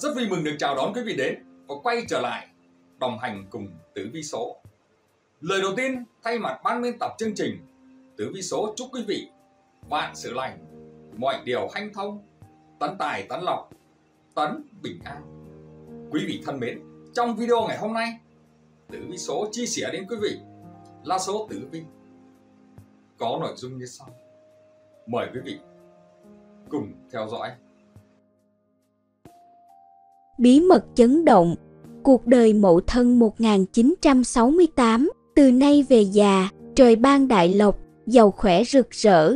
Rất vui mừng được chào đón quý vị đến và quay trở lại đồng hành cùng Tử Vi Số. Lời đầu tiên thay mặt ban biên tập chương trình Tử Vi Số chúc quý vị vạn sự lành, mọi điều hanh thông, tấn tài tấn lộc, tấn bình an. Quý vị thân mến, trong video ngày hôm nay, Tử Vi Số chia sẻ đến quý vị là số tử vi có nội dung như sau. Mời quý vị cùng theo dõi. Bí mật chấn động Cuộc đời mậu thân 1968 Từ nay về già, trời ban đại lộc, giàu khỏe rực rỡ.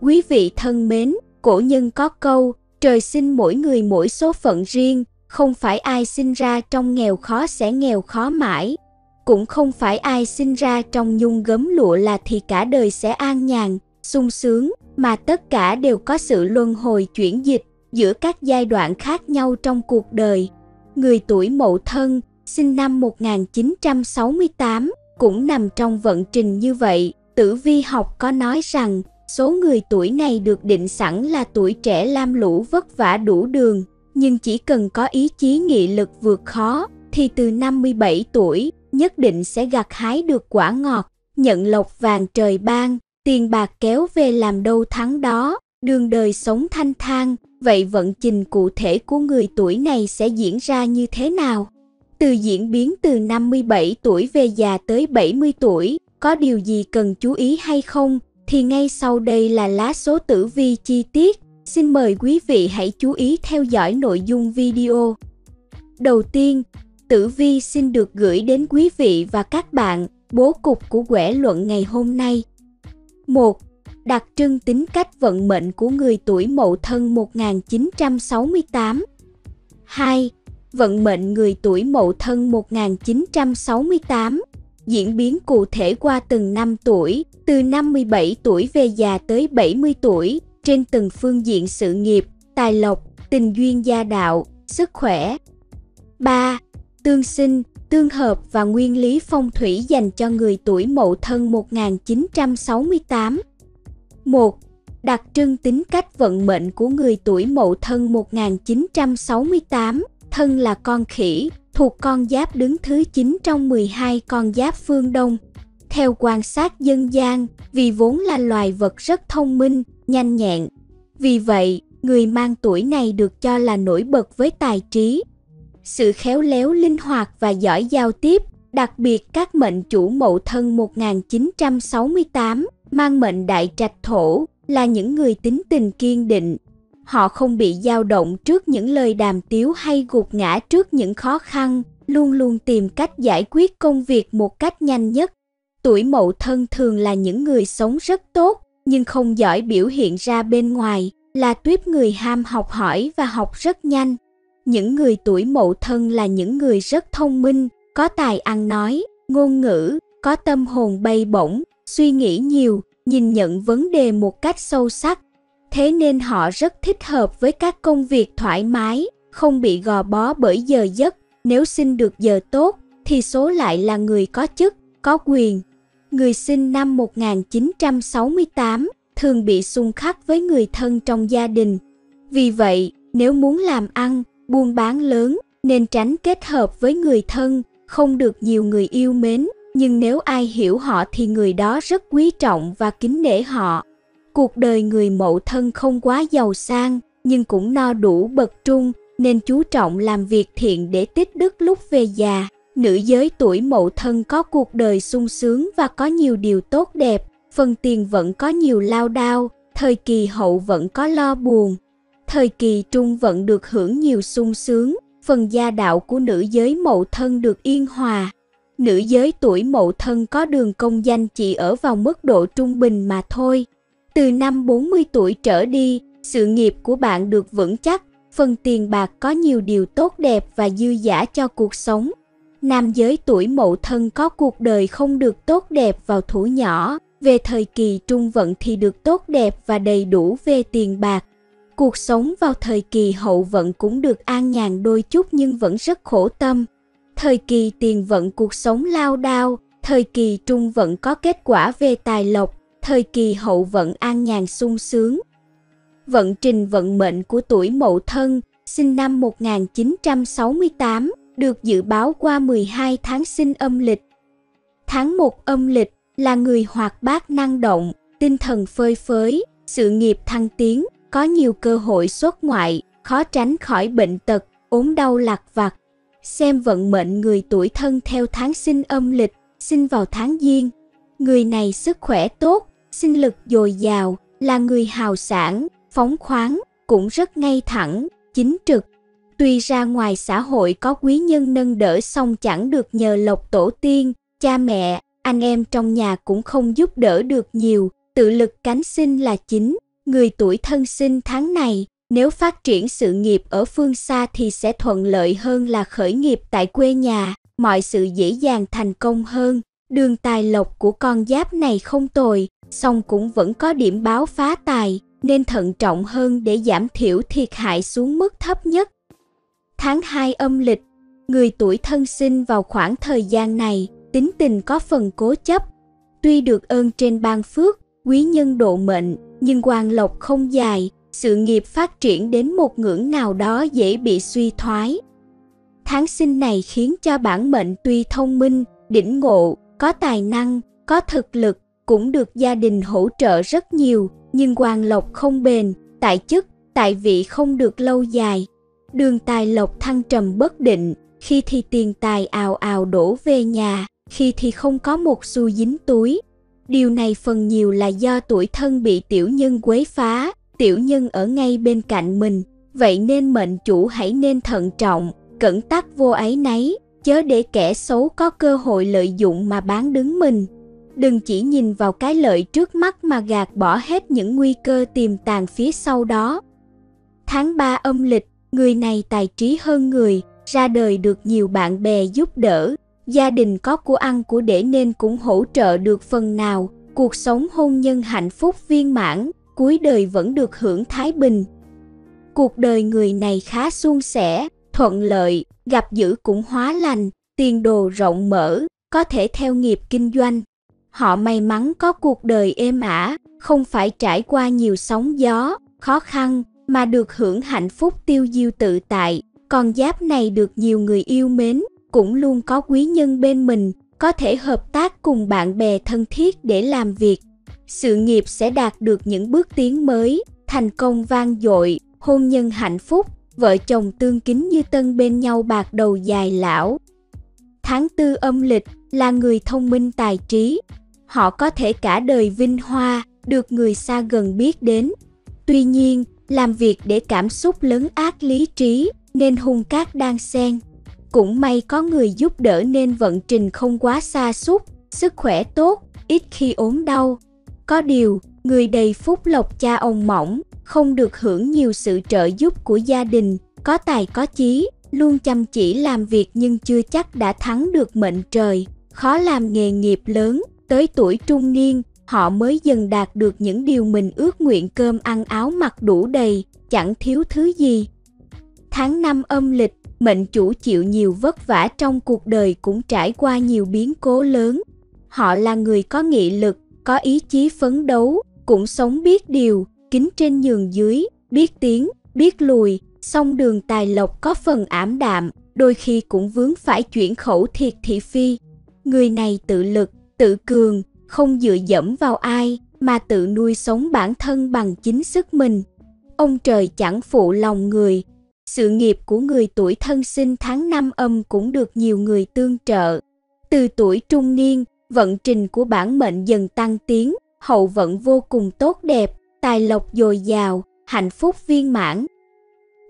Quý vị thân mến, cổ nhân có câu, trời sinh mỗi người mỗi số phận riêng, không phải ai sinh ra trong nghèo khó sẽ nghèo khó mãi. Cũng không phải ai sinh ra trong nhung gấm lụa là thì cả đời sẽ an nhàn, sung sướng, mà tất cả đều có sự luân hồi chuyển dịch giữa các giai đoạn khác nhau trong cuộc đời. Người tuổi Mậu Thân, sinh năm 1968, cũng nằm trong vận trình như vậy. Tử vi học có nói rằng, số người tuổi này được định sẵn là tuổi trẻ lam lũ vất vả đủ đường, nhưng chỉ cần có ý chí nghị lực vượt khó, thì từ 57 tuổi, nhất định sẽ gặt hái được quả ngọt, nhận lộc vàng trời ban, tiền bạc kéo về làm đâu thắng đó, đường đời sống thanh thang, vậy vận trình cụ thể của người tuổi này sẽ diễn ra như thế nào? Từ diễn biến từ 57 tuổi về già tới 70 tuổi, có điều gì cần chú ý hay không? Thì ngay sau đây là lá số tử vi chi tiết. Xin mời quý vị hãy chú ý theo dõi nội dung video. Đầu tiên, tử vi xin được gửi đến quý vị và các bạn bố cục của quẻ luận ngày hôm nay. 1 đặc trưng tính cách vận mệnh của người tuổi Mậu Thân 1968. 2. Vận mệnh người tuổi Mậu Thân 1968 diễn biến cụ thể qua từng năm tuổi, từ 57 tuổi về già tới 70 tuổi, trên từng phương diện sự nghiệp, tài lộc, tình duyên gia đạo, sức khỏe. 3. Tương sinh, tương hợp và nguyên lý phong thủy dành cho người tuổi Mậu Thân 1968. 1. Đặc trưng tính cách vận mệnh của người tuổi Mậu Thân 1968, thân là con khỉ, thuộc con giáp đứng thứ 9 trong 12 con giáp phương Đông. Theo quan sát dân gian, vì vốn là loài vật rất thông minh, nhanh nhẹn. Vì vậy, người mang tuổi này được cho là nổi bật với tài trí, sự khéo léo linh hoạt và giỏi giao tiếp, đặc biệt các mệnh chủ mậu thân 1968 mang mệnh đại trạch thổ là những người tính tình kiên định. Họ không bị dao động trước những lời đàm tiếu hay gục ngã trước những khó khăn, luôn luôn tìm cách giải quyết công việc một cách nhanh nhất. Tuổi mậu thân thường là những người sống rất tốt, nhưng không giỏi biểu hiện ra bên ngoài, là tuyếp người ham học hỏi và học rất nhanh. Những người tuổi mậu thân là những người rất thông minh, có tài ăn nói, ngôn ngữ, có tâm hồn bay bổng, suy nghĩ nhiều, nhìn nhận vấn đề một cách sâu sắc. Thế nên họ rất thích hợp với các công việc thoải mái, không bị gò bó bởi giờ giấc. Nếu xin được giờ tốt, thì số lại là người có chức, có quyền. Người sinh năm 1968 thường bị xung khắc với người thân trong gia đình. Vì vậy, nếu muốn làm ăn, buôn bán lớn, nên tránh kết hợp với người thân, không được nhiều người yêu mến, nhưng nếu ai hiểu họ thì người đó rất quý trọng và kính nể họ. Cuộc đời người mậu thân không quá giàu sang, nhưng cũng no đủ bậc trung, nên chú trọng làm việc thiện để tích đức lúc về già. Nữ giới tuổi mậu thân có cuộc đời sung sướng và có nhiều điều tốt đẹp, phần tiền vẫn có nhiều lao đao, thời kỳ hậu vẫn có lo buồn. Thời kỳ trung vẫn được hưởng nhiều sung sướng, phần gia đạo của nữ giới mậu thân được yên hòa, nữ giới tuổi mậu thân có đường công danh chỉ ở vào mức độ trung bình mà thôi. Từ năm 40 tuổi trở đi, sự nghiệp của bạn được vững chắc, phần tiền bạc có nhiều điều tốt đẹp và dư giả cho cuộc sống. Nam giới tuổi mậu thân có cuộc đời không được tốt đẹp vào thủ nhỏ, về thời kỳ trung vận thì được tốt đẹp và đầy đủ về tiền bạc. Cuộc sống vào thời kỳ hậu vận cũng được an nhàn đôi chút nhưng vẫn rất khổ tâm thời kỳ tiền vận cuộc sống lao đao, thời kỳ trung vận có kết quả về tài lộc, thời kỳ hậu vận an nhàn sung sướng. vận trình vận mệnh của tuổi Mậu Thân, sinh năm 1968, được dự báo qua 12 tháng sinh âm lịch. Tháng 1 âm lịch là người hoạt bát năng động, tinh thần phơi phới, sự nghiệp thăng tiến, có nhiều cơ hội xuất ngoại, khó tránh khỏi bệnh tật, ốm đau lạc vặt. Xem vận mệnh người tuổi thân theo tháng sinh âm lịch, sinh vào tháng Giêng. Người này sức khỏe tốt, sinh lực dồi dào, là người hào sản, phóng khoáng, cũng rất ngay thẳng, chính trực. Tuy ra ngoài xã hội có quý nhân nâng đỡ xong chẳng được nhờ lộc tổ tiên, cha mẹ, anh em trong nhà cũng không giúp đỡ được nhiều, tự lực cánh sinh là chính. Người tuổi thân sinh tháng này, nếu phát triển sự nghiệp ở phương xa thì sẽ thuận lợi hơn là khởi nghiệp tại quê nhà, mọi sự dễ dàng thành công hơn. Đường tài lộc của con giáp này không tồi, song cũng vẫn có điểm báo phá tài, nên thận trọng hơn để giảm thiểu thiệt hại xuống mức thấp nhất. Tháng 2 âm lịch, người tuổi thân sinh vào khoảng thời gian này, tính tình có phần cố chấp. Tuy được ơn trên ban phước, quý nhân độ mệnh, nhưng quan lộc không dài, sự nghiệp phát triển đến một ngưỡng nào đó dễ bị suy thoái. Tháng sinh này khiến cho bản mệnh tuy thông minh, đỉnh ngộ, có tài năng, có thực lực, cũng được gia đình hỗ trợ rất nhiều, nhưng quan lộc không bền, tại chức, tại vị không được lâu dài. Đường tài lộc thăng trầm bất định, khi thì tiền tài ào ào đổ về nhà, khi thì không có một xu dính túi. Điều này phần nhiều là do tuổi thân bị tiểu nhân quấy phá, tiểu nhân ở ngay bên cạnh mình, vậy nên mệnh chủ hãy nên thận trọng, cẩn tắc vô ấy nấy, chớ để kẻ xấu có cơ hội lợi dụng mà bán đứng mình. Đừng chỉ nhìn vào cái lợi trước mắt mà gạt bỏ hết những nguy cơ tiềm tàng phía sau đó. Tháng 3 âm lịch, người này tài trí hơn người, ra đời được nhiều bạn bè giúp đỡ, gia đình có của ăn của để nên cũng hỗ trợ được phần nào, cuộc sống hôn nhân hạnh phúc viên mãn, cuối đời vẫn được hưởng thái bình. Cuộc đời người này khá suôn sẻ, thuận lợi, gặp dữ cũng hóa lành, tiền đồ rộng mở, có thể theo nghiệp kinh doanh. Họ may mắn có cuộc đời êm ả, không phải trải qua nhiều sóng gió, khó khăn, mà được hưởng hạnh phúc tiêu diêu tự tại. Con giáp này được nhiều người yêu mến, cũng luôn có quý nhân bên mình, có thể hợp tác cùng bạn bè thân thiết để làm việc. Sự nghiệp sẽ đạt được những bước tiến mới, thành công vang dội, hôn nhân hạnh phúc, vợ chồng tương kính như tân bên nhau bạc đầu dài lão. Tháng tư âm lịch là người thông minh tài trí. Họ có thể cả đời vinh hoa, được người xa gần biết đến. Tuy nhiên, làm việc để cảm xúc lớn ác lý trí, nên hung cát đang xen. Cũng may có người giúp đỡ nên vận trình không quá xa xúc, sức khỏe tốt, ít khi ốm đau. Có điều, người đầy phúc lộc cha ông mỏng, không được hưởng nhiều sự trợ giúp của gia đình, có tài có chí, luôn chăm chỉ làm việc nhưng chưa chắc đã thắng được mệnh trời, khó làm nghề nghiệp lớn, tới tuổi trung niên, họ mới dần đạt được những điều mình ước nguyện cơm ăn áo mặc đủ đầy, chẳng thiếu thứ gì. Tháng năm âm lịch, mệnh chủ chịu nhiều vất vả trong cuộc đời cũng trải qua nhiều biến cố lớn. Họ là người có nghị lực, có ý chí phấn đấu, cũng sống biết điều, kính trên nhường dưới, biết tiếng, biết lùi, song đường tài lộc có phần ảm đạm, đôi khi cũng vướng phải chuyển khẩu thiệt thị phi. Người này tự lực, tự cường, không dựa dẫm vào ai, mà tự nuôi sống bản thân bằng chính sức mình. Ông trời chẳng phụ lòng người. Sự nghiệp của người tuổi thân sinh tháng năm âm cũng được nhiều người tương trợ. Từ tuổi trung niên, vận trình của bản mệnh dần tăng tiến, hậu vận vô cùng tốt đẹp, tài lộc dồi dào, hạnh phúc viên mãn.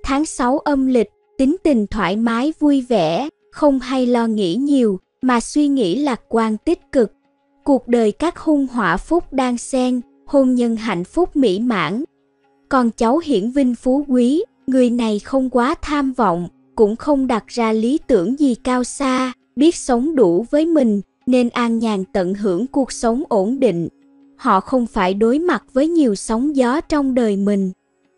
Tháng 6 âm lịch, tính tình thoải mái vui vẻ, không hay lo nghĩ nhiều, mà suy nghĩ lạc quan tích cực. Cuộc đời các hung hỏa phúc đang xen, hôn nhân hạnh phúc mỹ mãn. Con cháu hiển vinh phú quý, người này không quá tham vọng, cũng không đặt ra lý tưởng gì cao xa, biết sống đủ với mình, nên an nhàn tận hưởng cuộc sống ổn định. Họ không phải đối mặt với nhiều sóng gió trong đời mình.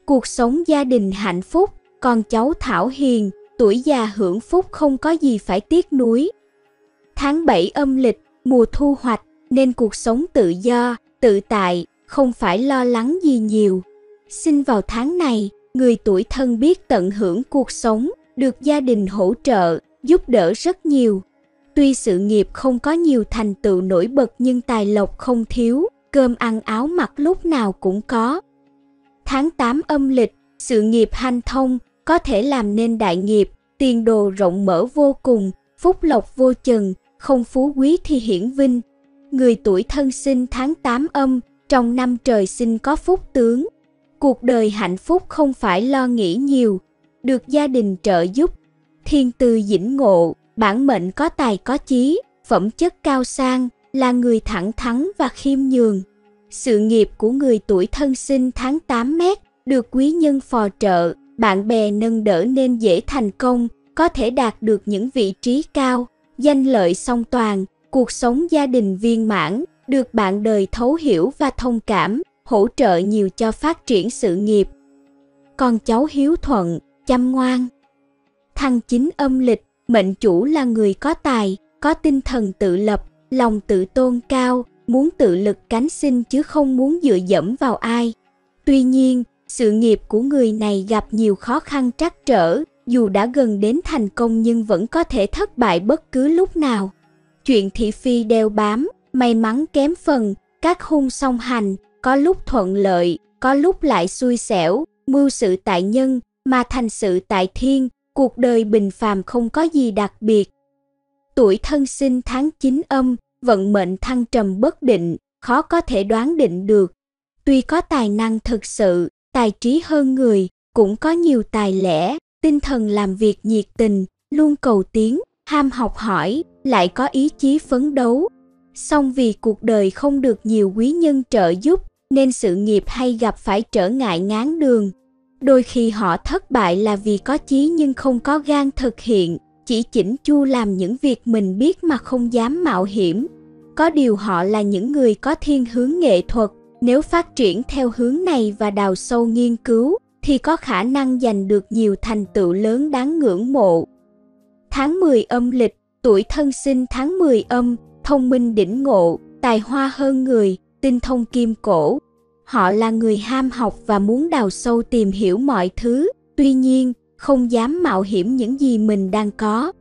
Cuộc sống gia đình hạnh phúc, con cháu thảo hiền, tuổi già hưởng phúc không có gì phải tiếc nuối. Tháng 7 âm lịch, mùa thu hoạch, nên cuộc sống tự do, tự tại, không phải lo lắng gì nhiều. Sinh vào tháng này, người tuổi thân biết tận hưởng cuộc sống, được gia đình hỗ trợ, giúp đỡ rất nhiều. Tuy sự nghiệp không có nhiều thành tựu nổi bật nhưng tài lộc không thiếu, cơm ăn áo mặc lúc nào cũng có. Tháng 8 âm lịch, sự nghiệp hanh thông, có thể làm nên đại nghiệp, tiền đồ rộng mở vô cùng, phúc lộc vô chừng, không phú quý thì hiển vinh. Người tuổi thân sinh tháng 8 âm, trong năm trời sinh có phúc tướng. Cuộc đời hạnh phúc không phải lo nghĩ nhiều, được gia đình trợ giúp. Thiên tư dĩnh ngộ, bản mệnh có tài có chí, phẩm chất cao sang, là người thẳng thắn và khiêm nhường. Sự nghiệp của người tuổi thân sinh tháng 8 mét được quý nhân phò trợ, bạn bè nâng đỡ nên dễ thành công, có thể đạt được những vị trí cao, danh lợi song toàn, cuộc sống gia đình viên mãn, được bạn đời thấu hiểu và thông cảm, hỗ trợ nhiều cho phát triển sự nghiệp. Con cháu hiếu thuận, chăm ngoan. Thăng chính âm lịch, mệnh chủ là người có tài, có tinh thần tự lập, lòng tự tôn cao, muốn tự lực cánh sinh chứ không muốn dựa dẫm vào ai. Tuy nhiên, sự nghiệp của người này gặp nhiều khó khăn trắc trở, dù đã gần đến thành công nhưng vẫn có thể thất bại bất cứ lúc nào. Chuyện thị phi đeo bám, may mắn kém phần, các hung song hành, có lúc thuận lợi, có lúc lại xui xẻo, mưu sự tại nhân, mà thành sự tại thiên, cuộc đời bình phàm không có gì đặc biệt. Tuổi thân sinh tháng 9 âm, vận mệnh thăng trầm bất định, khó có thể đoán định được. Tuy có tài năng thực sự, tài trí hơn người, cũng có nhiều tài lẻ, tinh thần làm việc nhiệt tình, luôn cầu tiến, ham học hỏi, lại có ý chí phấn đấu. Song vì cuộc đời không được nhiều quý nhân trợ giúp, nên sự nghiệp hay gặp phải trở ngại ngán đường. Đôi khi họ thất bại là vì có chí nhưng không có gan thực hiện, chỉ chỉnh chu làm những việc mình biết mà không dám mạo hiểm. Có điều họ là những người có thiên hướng nghệ thuật, nếu phát triển theo hướng này và đào sâu nghiên cứu, thì có khả năng giành được nhiều thành tựu lớn đáng ngưỡng mộ. Tháng 10 âm lịch, tuổi thân sinh tháng 10 âm, thông minh đỉnh ngộ, tài hoa hơn người, tinh thông kim cổ. Họ là người ham học và muốn đào sâu tìm hiểu mọi thứ, tuy nhiên, không dám mạo hiểm những gì mình đang có.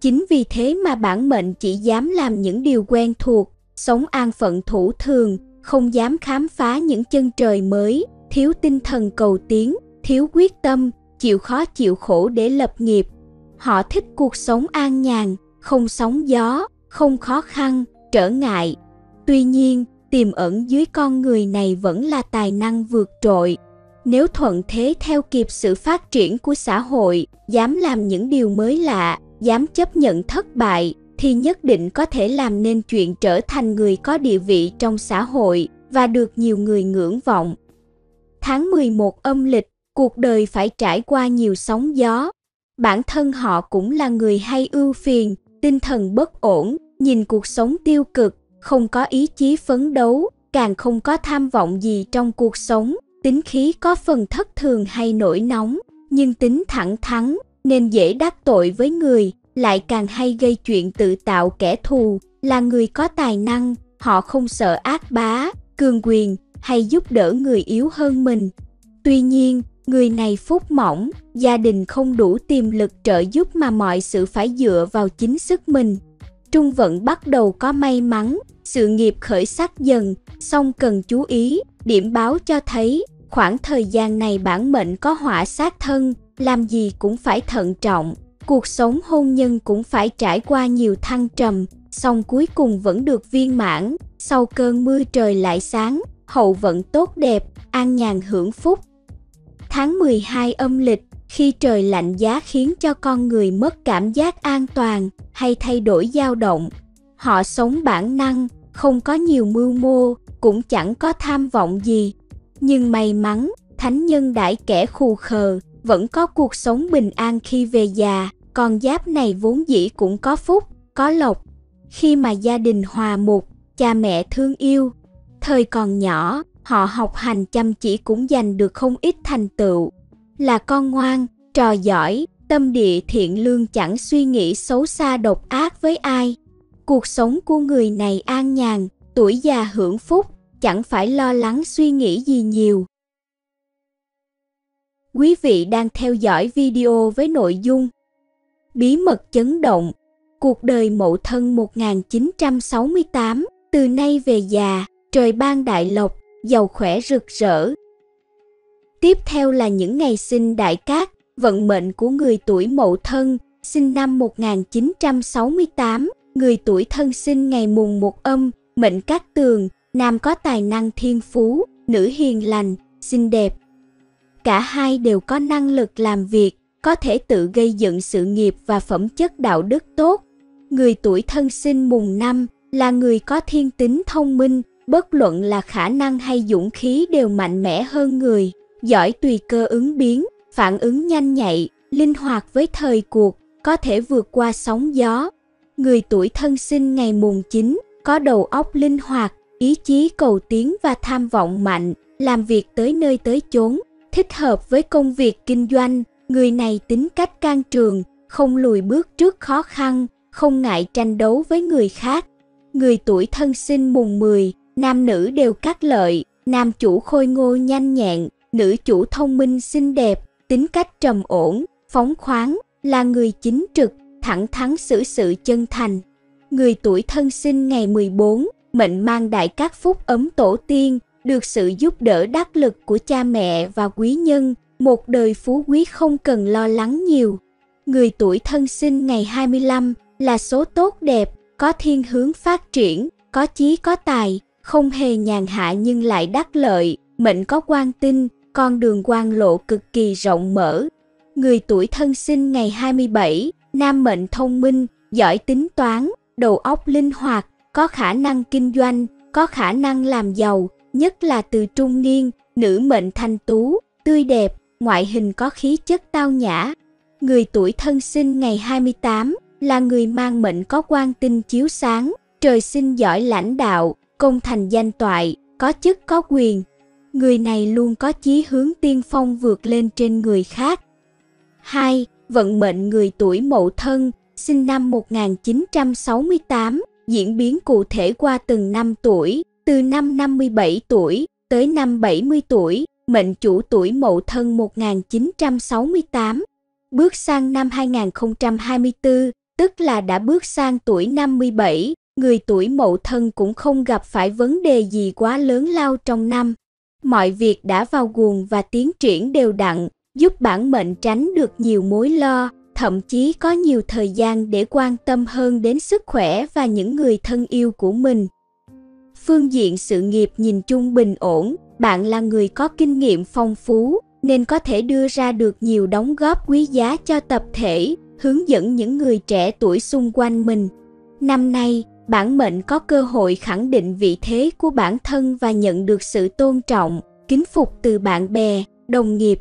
Chính vì thế mà bản mệnh chỉ dám làm những điều quen thuộc, sống an phận thủ thường, không dám khám phá những chân trời mới, thiếu tinh thần cầu tiến, thiếu quyết tâm, chịu khó chịu khổ để lập nghiệp. Họ thích cuộc sống an nhàn, không sóng gió, không khó khăn, trở ngại. Tuy nhiên, tiềm ẩn dưới con người này vẫn là tài năng vượt trội. Nếu thuận thế theo kịp sự phát triển của xã hội, dám làm những điều mới lạ, dám chấp nhận thất bại, thì nhất định có thể làm nên chuyện trở thành người có địa vị trong xã hội và được nhiều người ngưỡng vọng. Tháng 11 âm lịch, cuộc đời phải trải qua nhiều sóng gió. Bản thân họ cũng là người hay ưu phiền, tinh thần bất ổn, nhìn cuộc sống tiêu cực, không có ý chí phấn đấu, càng không có tham vọng gì trong cuộc sống, tính khí có phần thất thường hay nổi nóng, nhưng tính thẳng thắn nên dễ đắc tội với người, lại càng hay gây chuyện tự tạo kẻ thù, là người có tài năng, họ không sợ ác bá, cường quyền hay giúp đỡ người yếu hơn mình. Tuy nhiên, người này phúc mỏng, gia đình không đủ tiềm lực trợ giúp mà mọi sự phải dựa vào chính sức mình. Trung vận bắt đầu có may mắn, sự nghiệp khởi sắc dần, song cần chú ý, điểm báo cho thấy khoảng thời gian này bản mệnh có họa sát thân, làm gì cũng phải thận trọng, cuộc sống hôn nhân cũng phải trải qua nhiều thăng trầm, song cuối cùng vẫn được viên mãn, sau cơn mưa trời lại sáng, hậu vận tốt đẹp, an nhàn hưởng phúc. Tháng 12 âm lịch, khi trời lạnh giá khiến cho con người mất cảm giác an toàn hay thay đổi dao động. Họ sống bản năng, không có nhiều mưu mô, cũng chẳng có tham vọng gì. Nhưng may mắn, thánh nhân đãi kẻ khù khờ, vẫn có cuộc sống bình an khi về già, con giáp này vốn dĩ cũng có phúc, có lộc. Khi mà gia đình hòa mục, cha mẹ thương yêu, thời còn nhỏ, họ học hành chăm chỉ cũng giành được không ít thành tựu. Là con ngoan, trò giỏi, tâm địa thiện lương chẳng suy nghĩ xấu xa độc ác với ai. Cuộc sống của người này an nhàn, tuổi già hưởng phúc, chẳng phải lo lắng suy nghĩ gì nhiều. Quý vị đang theo dõi video với nội dung Bí mật chấn động Cuộc đời mậu thân 1968 Từ nay về già, trời ban đại lộc, giàu khỏe rực rỡ. Tiếp theo là những ngày sinh đại cát, vận mệnh của người tuổi mậu thân, sinh năm 1968, người tuổi thân sinh ngày mùng một âm, mệnh cát tường, nam có tài năng thiên phú, nữ hiền lành, xinh đẹp. Cả hai đều có năng lực làm việc, có thể tự gây dựng sự nghiệp và phẩm chất đạo đức tốt. Người tuổi thân sinh mùng năm là người có thiên tính thông minh, bất luận là khả năng hay dũng khí đều mạnh mẽ hơn người, giỏi tùy cơ ứng biến, phản ứng nhanh nhạy, linh hoạt với thời cuộc, có thể vượt qua sóng gió. Người tuổi thân sinh ngày mùng 9 có đầu óc linh hoạt, ý chí cầu tiến và tham vọng mạnh, làm việc tới nơi tới chốn, thích hợp với công việc kinh doanh, người này tính cách can trường, không lùi bước trước khó khăn, không ngại tranh đấu với người khác. Người tuổi thân sinh mùng 10, nam nữ đều cát lợi, nam chủ khôi ngô nhanh nhẹn, nữ chủ thông minh xinh đẹp, tính cách trầm ổn, phóng khoáng, là người chính trực, thẳng thắn xử sự chân thành. Người tuổi thân sinh ngày 14, mệnh mang đại các phúc ấm tổ tiên, được sự giúp đỡ đắc lực của cha mẹ và quý nhân, một đời phú quý không cần lo lắng nhiều. Người tuổi thân sinh ngày 25 là số tốt đẹp, có thiên hướng phát triển, có chí có tài, không hề nhàn hạ nhưng lại đắc lợi, mệnh có quan tinh, con đường quan lộ cực kỳ rộng mở. Người tuổi thân sinh ngày 27, nam mệnh thông minh, giỏi tính toán, đầu óc linh hoạt, có khả năng kinh doanh, có khả năng làm giàu, nhất là từ trung niên, nữ mệnh thanh tú, tươi đẹp, ngoại hình có khí chất tao nhã. Người tuổi thân sinh ngày 28 là người mang mệnh có quan tinh chiếu sáng, trời sinh giỏi lãnh đạo, công thành danh toại, có chức có quyền. Người này luôn có chí hướng tiên phong vượt lên trên người khác. 2. Vận mệnh người tuổi mậu thân, sinh năm 1968, diễn biến cụ thể qua từng năm tuổi, từ năm 57 tuổi tới năm 70 tuổi, mệnh chủ tuổi mậu thân 1968. Bước sang năm 2024, tức là đã bước sang tuổi 57, người tuổi mậu thân cũng không gặp phải vấn đề gì quá lớn lao trong năm. Mọi việc đã vào guồng và tiến triển đều đặn, giúp bản mệnh tránh được nhiều mối lo, thậm chí có nhiều thời gian để quan tâm hơn đến sức khỏe và những người thân yêu của mình. Phương diện sự nghiệp nhìn chung bình ổn, bạn là người có kinh nghiệm phong phú nên có thể đưa ra được nhiều đóng góp quý giá cho tập thể, hướng dẫn những người trẻ tuổi xung quanh mình. Năm nay, bản mệnh có cơ hội khẳng định vị thế của bản thân và nhận được sự tôn trọng, kính phục từ bạn bè, đồng nghiệp.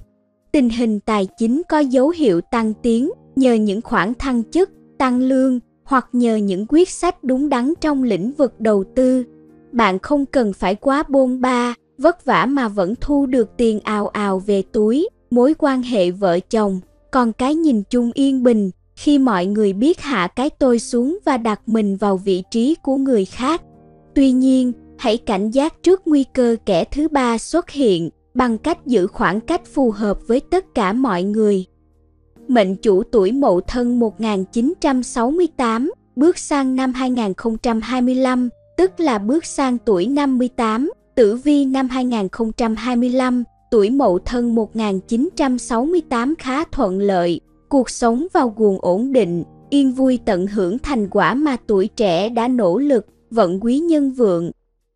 Tình hình tài chính có dấu hiệu tăng tiến nhờ những khoản thăng chức, tăng lương hoặc nhờ những quyết sách đúng đắn trong lĩnh vực đầu tư. Bạn không cần phải quá bôn ba, vất vả mà vẫn thu được tiền ào ào về túi, mối quan hệ vợ chồng, còn cái nhìn chung yên bình, khi mọi người biết hạ cái tôi xuống và đặt mình vào vị trí của người khác. Tuy nhiên, hãy cảnh giác trước nguy cơ kẻ thứ ba xuất hiện bằng cách giữ khoảng cách phù hợp với tất cả mọi người. Mệnh chủ tuổi Mậu Thân 1968, bước sang năm 2025, tức là bước sang tuổi 58, tử vi năm 2025, tuổi Mậu Thân 1968 khá thuận lợi, cuộc sống vào guồng ổn định, yên vui tận hưởng thành quả mà tuổi trẻ đã nỗ lực, vận quý nhân vượng.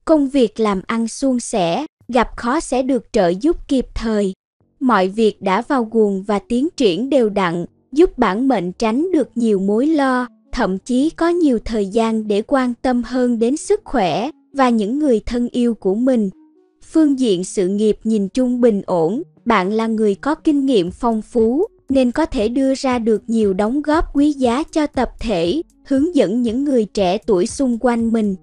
Công việc làm ăn suôn sẻ, gặp khó sẽ được trợ giúp kịp thời. Mọi việc đã vào guồng và tiến triển đều đặn, giúp bản mệnh tránh được nhiều mối lo, thậm chí có nhiều thời gian để quan tâm hơn đến sức khỏe và những người thân yêu của mình. Phương diện sự nghiệp nhìn chung bình ổn, bạn là người có kinh nghiệm phong phú, nên có thể đưa ra được nhiều đóng góp quý giá cho tập thể, hướng dẫn những người trẻ tuổi xung quanh mình.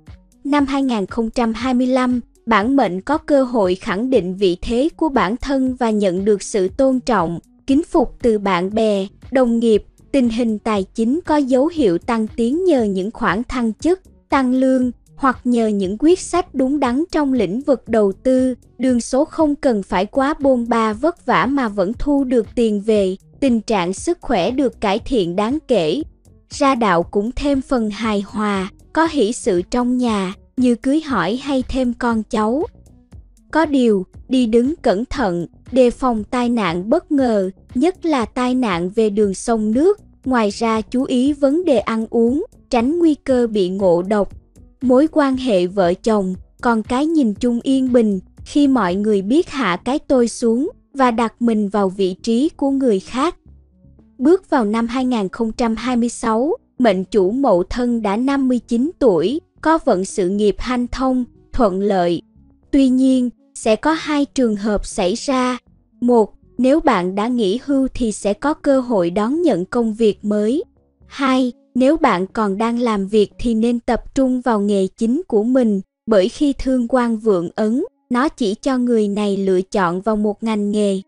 Năm 2025, bản mệnh có cơ hội khẳng định vị thế của bản thân và nhận được sự tôn trọng, kính phục từ bạn bè, đồng nghiệp. Tình hình tài chính có dấu hiệu tăng tiến nhờ những khoản thăng chức, tăng lương, hoặc nhờ những quyết sách đúng đắn trong lĩnh vực đầu tư, đường số không cần phải quá bôn ba vất vả mà vẫn thu được tiền về, tình trạng sức khỏe được cải thiện đáng kể. Ra đạo cũng thêm phần hài hòa, có hỷ sự trong nhà, như cưới hỏi hay thêm con cháu. Có điều, đi đứng cẩn thận, đề phòng tai nạn bất ngờ, nhất là tai nạn về đường sông nước. Ngoài ra chú ý vấn đề ăn uống, tránh nguy cơ bị ngộ độc. Mối quan hệ vợ chồng, con cái nhìn chung yên bình khi mọi người biết hạ cái tôi xuống và đặt mình vào vị trí của người khác. Bước vào năm 2026, mệnh chủ mậu thân đã 59 tuổi, có vận sự nghiệp hanh thông, thuận lợi. Tuy nhiên, sẽ có hai trường hợp xảy ra. Một, nếu bạn đã nghỉ hưu thì sẽ có cơ hội đón nhận công việc mới. Hai, nếu bạn còn đang làm việc thì nên tập trung vào nghề chính của mình, bởi khi thương quan vượng ấn, nó chỉ cho người này lựa chọn vào một ngành nghề.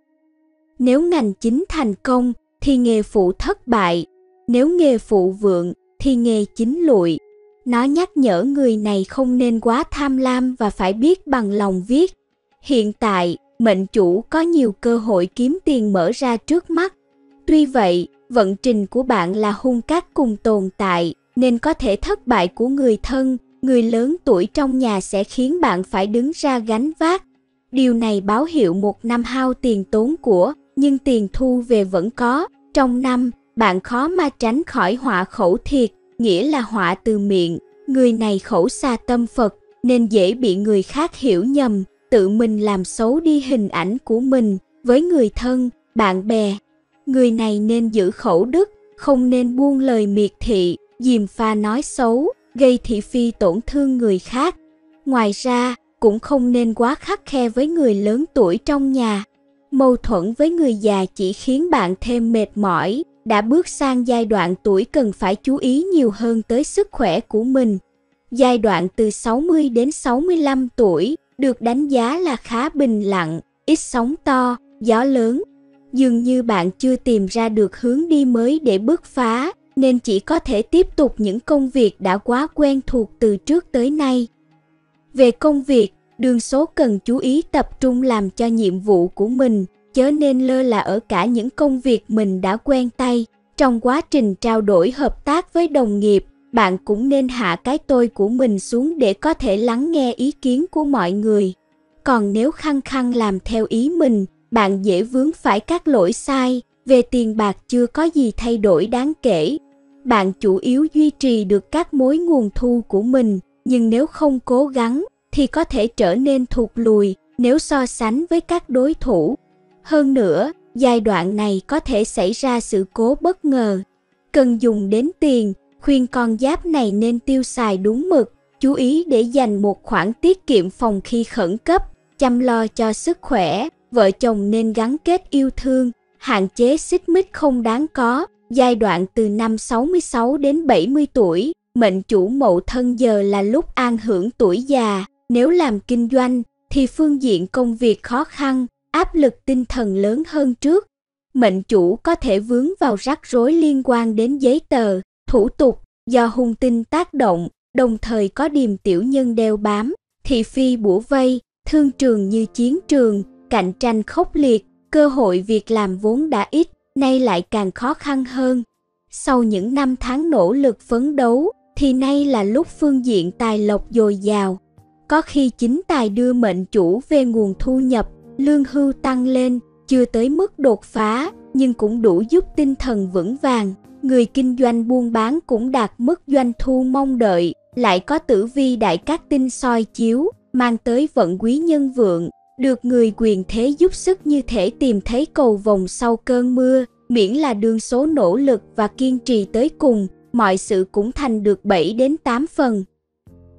Nếu ngành chính thành công thì nghề phụ thất bại, nếu nghề phụ vượng thì nghề chính lụi. Nó nhắc nhở người này không nên quá tham lam và phải biết bằng lòng viết. Hiện tại, mệnh chủ có nhiều cơ hội kiếm tiền mở ra trước mắt. Tuy vậy, vận trình của bạn là hung cát cùng tồn tại, nên có thể thất bại của người thân, người lớn tuổi trong nhà sẽ khiến bạn phải đứng ra gánh vác. Điều này báo hiệu một năm hao tiền tốn của, nhưng tiền thu về vẫn có. Trong năm, bạn khó mà tránh khỏi họa khẩu thiệt, nghĩa là họa từ miệng. Người này khẩu xa tâm Phật, nên dễ bị người khác hiểu nhầm, tự mình làm xấu đi hình ảnh của mình với người thân, bạn bè. Người này nên giữ khẩu đức, không nên buông lời miệt thị, dìm pha nói xấu, gây thị phi tổn thương người khác. Ngoài ra, cũng không nên quá khắc khe với người lớn tuổi trong nhà. Mâu thuẫn với người già chỉ khiến bạn thêm mệt mỏi, đã bước sang giai đoạn tuổi cần phải chú ý nhiều hơn tới sức khỏe của mình. Giai đoạn từ 60 đến 65 tuổi được đánh giá là khá bình lặng, ít sóng to, gió lớn. Dường như bạn chưa tìm ra được hướng đi mới để bứt phá, nên chỉ có thể tiếp tục những công việc đã quá quen thuộc từ trước tới nay. Về công việc, đường số cần chú ý tập trung làm cho nhiệm vụ của mình, chớ nên lơ là ở cả những công việc mình đã quen tay. Trong quá trình trao đổi hợp tác với đồng nghiệp, bạn cũng nên hạ cái tôi của mình xuống để có thể lắng nghe ý kiến của mọi người. Còn nếu khăng khăng làm theo ý mình, bạn dễ vướng phải các lỗi sai, về tiền bạc chưa có gì thay đổi đáng kể. Bạn chủ yếu duy trì được các mối nguồn thu của mình, nhưng nếu không cố gắng thì có thể trở nên thụt lùi nếu so sánh với các đối thủ. Hơn nữa, giai đoạn này có thể xảy ra sự cố bất ngờ. Cần dùng đến tiền, khuyên con giáp này nên tiêu xài đúng mực, chú ý để dành một khoản tiết kiệm phòng khi khẩn cấp, chăm lo cho sức khỏe, vợ chồng nên gắn kết yêu thương, hạn chế xích mích không đáng có. Giai đoạn từ năm 66 đến 70 tuổi, mệnh chủ mậu thân giờ là lúc an hưởng tuổi già. Nếu làm kinh doanh, thì phương diện công việc khó khăn, áp lực tinh thần lớn hơn trước. Mệnh chủ có thể vướng vào rắc rối liên quan đến giấy tờ, thủ tục do hung tinh tác động, đồng thời có điềm tiểu nhân đeo bám, thị phi bủa vây, thương trường như chiến trường, cạnh tranh khốc liệt, cơ hội việc làm vốn đã ít, nay lại càng khó khăn hơn. Sau những năm tháng nỗ lực phấn đấu, thì nay là lúc phương diện tài lộc dồi dào. Có khi chính tài đưa mệnh chủ về nguồn thu nhập, lương hưu tăng lên, chưa tới mức đột phá, nhưng cũng đủ giúp tinh thần vững vàng người kinh doanh buôn bán cũng đạt mức doanh thu mong đợi, lại có tử vi đại các tinh soi chiếu, mang tới vận quý nhân vượng, được người quyền thế giúp sức như thể tìm thấy cầu vồng sau cơn mưa, miễn là đương số nỗ lực và kiên trì tới cùng, mọi sự cũng thành được 7 đến 8 phần.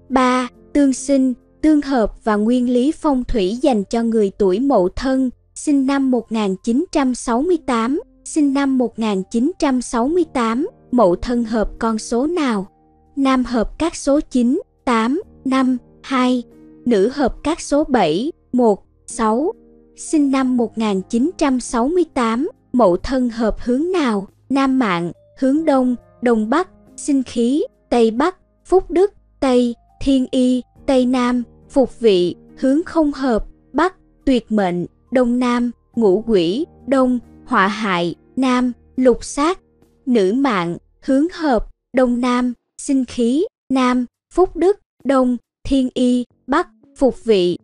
3. Tương sinh, tương hợp và nguyên lý phong thủy dành cho người tuổi Mậu Thân, sinh năm 1968 sinh năm 1968, mậu thân hợp con số nào? Nam hợp các số 9, 8, 5, 2, nữ hợp các số 7, 1, 6. Sinh năm 1968, mậu thân hợp hướng nào? Nam mạng, hướng đông, đông bắc, sinh khí, tây bắc, phúc đức, tây, thiên y, tây nam, phục vị, hướng không hợp, bắc, tuyệt mệnh, đông nam, ngũ quỷ, đông, họa hại, nam, lục sát, nữ mạng, hướng hợp, đông nam, sinh khí, nam, phúc đức, đông, thiên y, bắc, phục vị,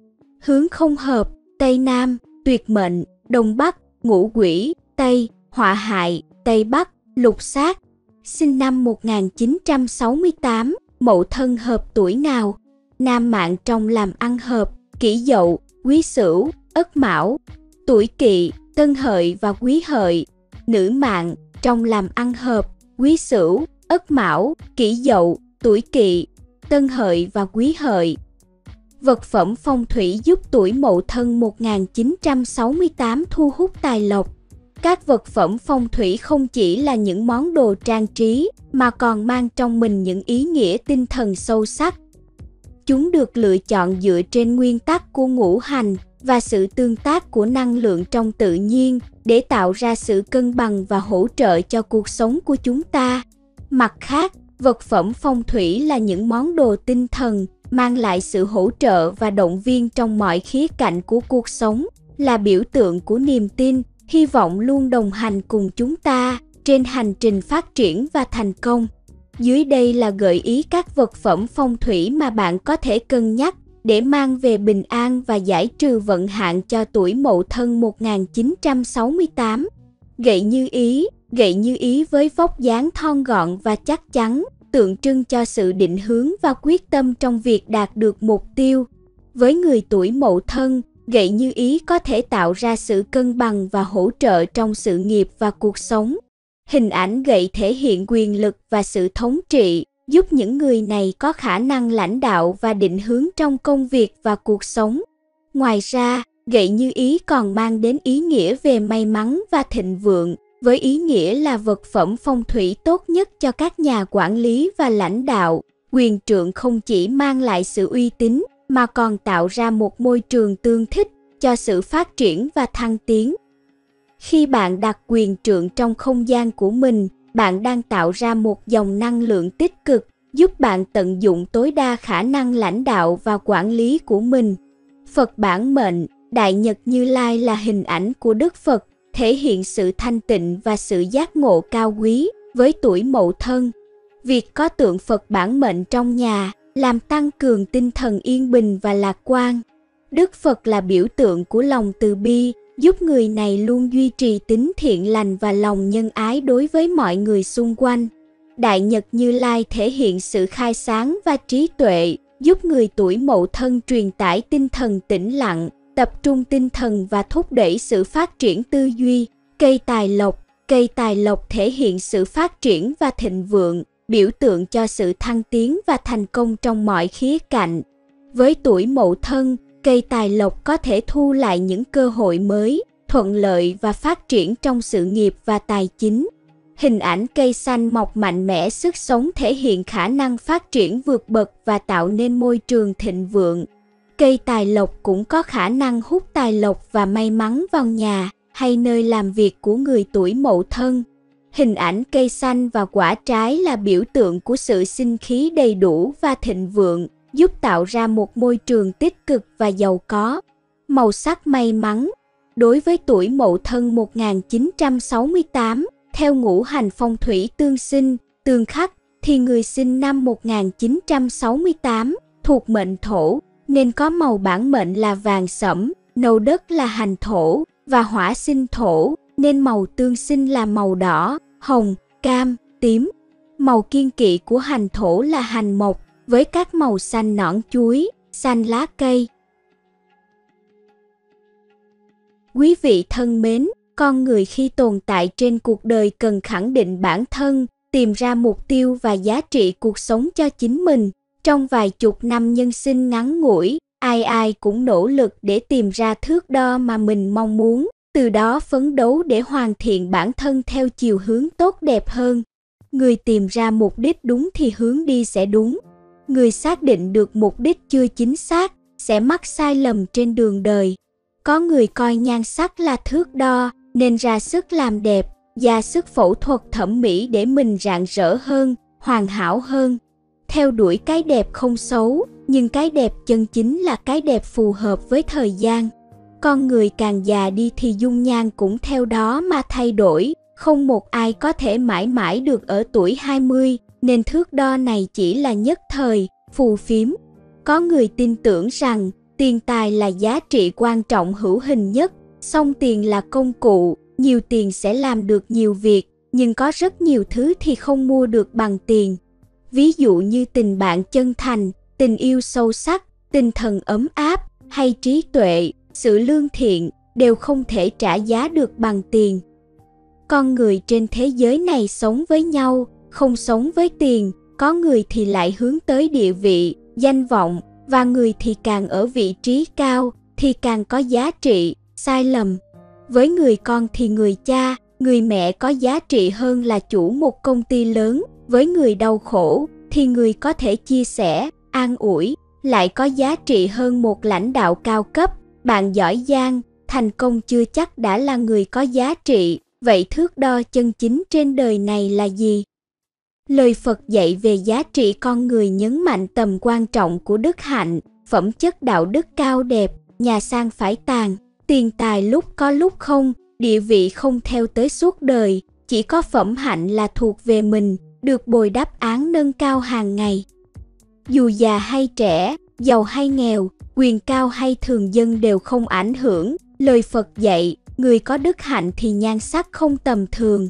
hướng không hợp, tây nam, tuyệt mệnh, đông bắc, ngũ quỷ, tây, họa hại, tây bắc, lục sát. Sinh năm 1968, mậu thân hợp tuổi nào? Nam mạng trong làm ăn hợp, kỷ dậu, quý sửu, ất mão, tuổi kỵ, tân hợi và quý hợi. Nữ mạng trong làm ăn hợp, quý sửu, ất mão, kỷ dậu, tuổi kỵ, tân hợi và quý hợi. Vật phẩm phong thủy giúp tuổi mậu thân 1968 thu hút tài lộc. Các vật phẩm phong thủy không chỉ là những món đồ trang trí mà còn mang trong mình những ý nghĩa tinh thần sâu sắc. Chúng được lựa chọn dựa trên nguyên tắc của ngũ hành và sự tương tác của năng lượng trong tự nhiên để tạo ra sự cân bằng và hỗ trợ cho cuộc sống của chúng ta. Mặt khác, vật phẩm phong thủy là những món đồ tinh thần mang lại sự hỗ trợ và động viên trong mọi khía cạnh của cuộc sống, là biểu tượng của niềm tin, hy vọng luôn đồng hành cùng chúng ta trên hành trình phát triển và thành công. Dưới đây là gợi ý các vật phẩm phong thủy mà bạn có thể cân nhắc để mang về bình an và giải trừ vận hạn cho tuổi Mậu Thân 1968. Gậy như ý, gậy như ý với vóc dáng thon gọn và chắc chắn, tượng trưng cho sự định hướng và quyết tâm trong việc đạt được mục tiêu. Với người tuổi Mậu Thân, gậy như ý có thể tạo ra sự cân bằng và hỗ trợ trong sự nghiệp và cuộc sống. Hình ảnh gậy thể hiện quyền lực và sự thống trị, giúp những người này có khả năng lãnh đạo và định hướng trong công việc và cuộc sống. Ngoài ra, gậy như ý còn mang đến ý nghĩa về may mắn và thịnh vượng, với ý nghĩa là vật phẩm phong thủy tốt nhất cho các nhà quản lý và lãnh đạo. Quyền trượng không chỉ mang lại sự uy tín mà còn tạo ra một môi trường tương thích cho sự phát triển và thăng tiến. Khi bạn đặt quyền trượng trong không gian của mình, bạn đang tạo ra một dòng năng lượng tích cực giúp bạn tận dụng tối đa khả năng lãnh đạo và quản lý của mình. Phật bản mệnh, Đại Nhật Như Lai là hình ảnh của Đức Phật, thể hiện sự thanh tịnh và sự giác ngộ cao quý với tuổi mậu thân. Việc có tượng Phật bản mệnh trong nhà làm tăng cường tinh thần yên bình và lạc quan. Đức Phật là biểu tượng của lòng từ bi, giúp người này luôn duy trì tính thiện lành và lòng nhân ái đối với mọi người xung quanh. Đại Nhật Như Lai thể hiện sự khai sáng và trí tuệ, giúp người tuổi mậu thân truyền tải tinh thần tĩnh lặng, tập trung tinh thần và thúc đẩy sự phát triển tư duy. Cây tài lộc Cây tài lộc thể hiện sự phát triển và thịnh vượng, biểu tượng cho sự thăng tiến và thành công trong mọi khía cạnh. Với tuổi mậu thân, cây tài lộc có thể thu lại những cơ hội mới, thuận lợi và phát triển trong sự nghiệp và tài chính. Hình ảnh cây xanh mọc mạnh mẽ sức sống thể hiện khả năng phát triển vượt bậc và tạo nên môi trường thịnh vượng. Cây tài lộc cũng có khả năng hút tài lộc và may mắn vào nhà hay nơi làm việc của người tuổi mậu thân. Hình ảnh cây xanh và quả trái là biểu tượng của sự sinh khí đầy đủ và thịnh vượng, giúp tạo ra một môi trường tích cực và giàu có. Màu sắc may mắn Đối với tuổi Mậu Thân 1968, theo ngũ hành phong thủy tương sinh, tương khắc, thì người sinh năm 1968 thuộc mệnh thổ, nên có màu bản mệnh là vàng sẫm, nâu đất là hành thổ và hỏa sinh thổ, nên màu tương sinh là màu đỏ, hồng, cam, tím. Màu kiên kỵ của hành thổ là hành mộc với các màu xanh nõn chuối, xanh lá cây. Quý vị thân mến, con người khi tồn tại trên cuộc đời cần khẳng định bản thân, tìm ra mục tiêu và giá trị cuộc sống cho chính mình. Trong vài chục năm nhân sinh ngắn ngủi, ai ai cũng nỗ lực để tìm ra thước đo mà mình mong muốn, từ đó phấn đấu để hoàn thiện bản thân theo chiều hướng tốt đẹp hơn. Người tìm ra mục đích đúng thì hướng đi sẽ đúng. Người xác định được mục đích chưa chính xác sẽ mắc sai lầm trên đường đời. Có người coi nhan sắc là thước đo nên ra sức làm đẹp, ra sức phẫu thuật thẩm mỹ để mình rạng rỡ hơn, hoàn hảo hơn. theo đuổi cái đẹp không xấu, nhưng cái đẹp chân chính là cái đẹp phù hợp với thời gian. Con người càng già đi thì dung nhan cũng theo đó mà thay đổi, không một ai có thể mãi mãi được ở tuổi 20, nên thước đo này chỉ là nhất thời, phù phiếm. Có người tin tưởng rằng tiền tài là giá trị quan trọng hữu hình nhất, song tiền là công cụ, nhiều tiền sẽ làm được nhiều việc, nhưng có rất nhiều thứ thì không mua được bằng tiền. Ví dụ như tình bạn chân thành, tình yêu sâu sắc, tinh thần ấm áp hay trí tuệ, sự lương thiện đều không thể trả giá được bằng tiền. Con người trên thế giới này sống với nhau, không sống với tiền, có người thì lại hướng tới địa vị, danh vọng và người thì càng ở vị trí cao thì càng có giá trị, sai lầm. Với người con thì người cha, người mẹ có giá trị hơn là chủ một công ty lớn, với người đau khổ thì người có thể chia sẻ, an ủi, lại có giá trị hơn một lãnh đạo cao cấp, bạn giỏi giang, thành công chưa chắc đã là người có giá trị, vậy thước đo chân chính trên đời này là gì? Lời Phật dạy về giá trị con người nhấn mạnh tầm quan trọng của đức hạnh, phẩm chất đạo đức cao đẹp, nhà sang phải tàn, tiền tài lúc có lúc không, địa vị không theo tới suốt đời, chỉ có phẩm hạnh là thuộc về mình, được bồi đáp án nâng cao hàng ngày. Dù già hay trẻ, giàu hay nghèo, quyền cao hay thường dân đều không ảnh hưởng, lời Phật dạy, người có đức hạnh thì nhan sắc không tầm thường.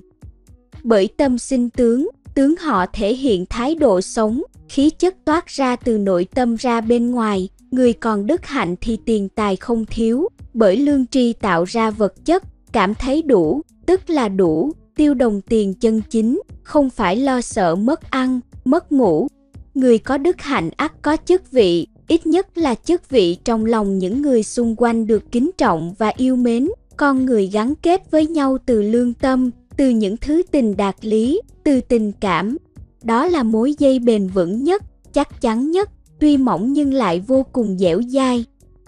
Bởi tâm sinh tướng, tướng họ thể hiện thái độ sống, khí chất toát ra từ nội tâm ra bên ngoài, người còn đức hạnh thì tiền tài không thiếu, bởi lương tri tạo ra vật chất, cảm thấy đủ, tức là đủ, tiêu đồng tiền chân chính, không phải lo sợ mất ăn, mất ngủ. Người có đức hạnh ắt có chức vị, ít nhất là chức vị trong lòng những người xung quanh được kính trọng và yêu mến, con người gắn kết với nhau từ lương tâm, từ những thứ tình đạt lý, từ tình cảm. Đó là mối dây bền vững nhất, chắc chắn nhất, tuy mỏng nhưng lại vô cùng dẻo dai.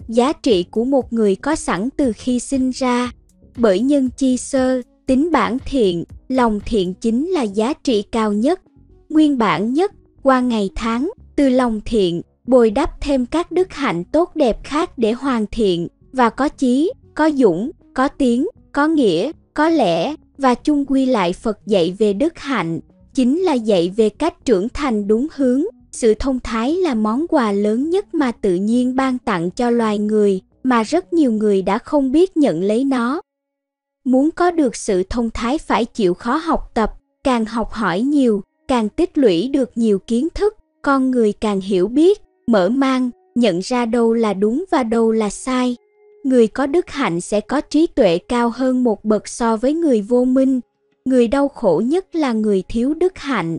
Giá trị của một người có sẵn từ khi sinh ra. Bởi nhân chi sơ, tính bản thiện, lòng thiện chính là giá trị cao nhất, nguyên bản nhất, qua ngày tháng, từ lòng thiện, bồi đắp thêm các đức hạnh tốt đẹp khác để hoàn thiện và có chí, có dũng, có tiếng, có nghĩa, có lẽ và chung quy lại Phật dạy về đức hạnh, chính là dạy về cách trưởng thành đúng hướng. Sự thông thái là món quà lớn nhất mà tự nhiên ban tặng cho loài người, mà rất nhiều người đã không biết nhận lấy nó. Muốn có được sự thông thái phải chịu khó học tập, càng học hỏi nhiều, càng tích lũy được nhiều kiến thức, con người càng hiểu biết, mở mang, nhận ra đâu là đúng và đâu là sai. Người có đức hạnh sẽ có trí tuệ cao hơn một bậc so với người vô minh. Người đau khổ nhất là người thiếu đức hạnh.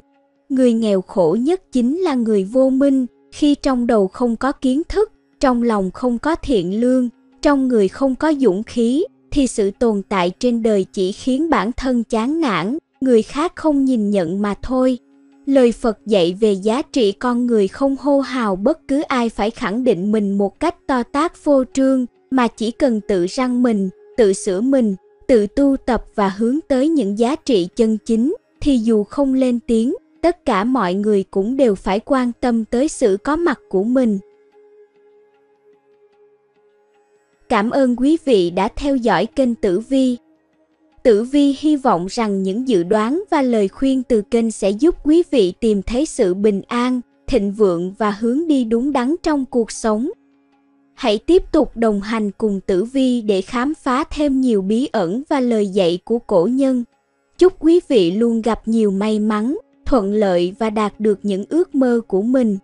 Người nghèo khổ nhất chính là người vô minh, khi trong đầu không có kiến thức, trong lòng không có thiện lương, trong người không có dũng khí, thì sự tồn tại trên đời chỉ khiến bản thân chán nản, người khác không nhìn nhận mà thôi. Lời Phật dạy về giá trị con người không hô hào bất cứ ai phải khẳng định mình một cách to tác vô trương, mà chỉ cần tự răng mình, tự sửa mình, tự tu tập và hướng tới những giá trị chân chính, thì dù không lên tiếng, tất cả mọi người cũng đều phải quan tâm tới sự có mặt của mình. Cảm ơn quý vị đã theo dõi kênh Tử Vi. Tử Vi hy vọng rằng những dự đoán và lời khuyên từ kênh sẽ giúp quý vị tìm thấy sự bình an, thịnh vượng và hướng đi đúng đắn trong cuộc sống. Hãy tiếp tục đồng hành cùng Tử Vi để khám phá thêm nhiều bí ẩn và lời dạy của cổ nhân. Chúc quý vị luôn gặp nhiều may mắn, thuận lợi và đạt được những ước mơ của mình.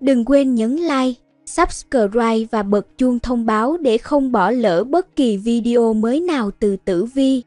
Đừng quên nhấn like, subscribe và bật chuông thông báo để không bỏ lỡ bất kỳ video mới nào từ Tử Vi.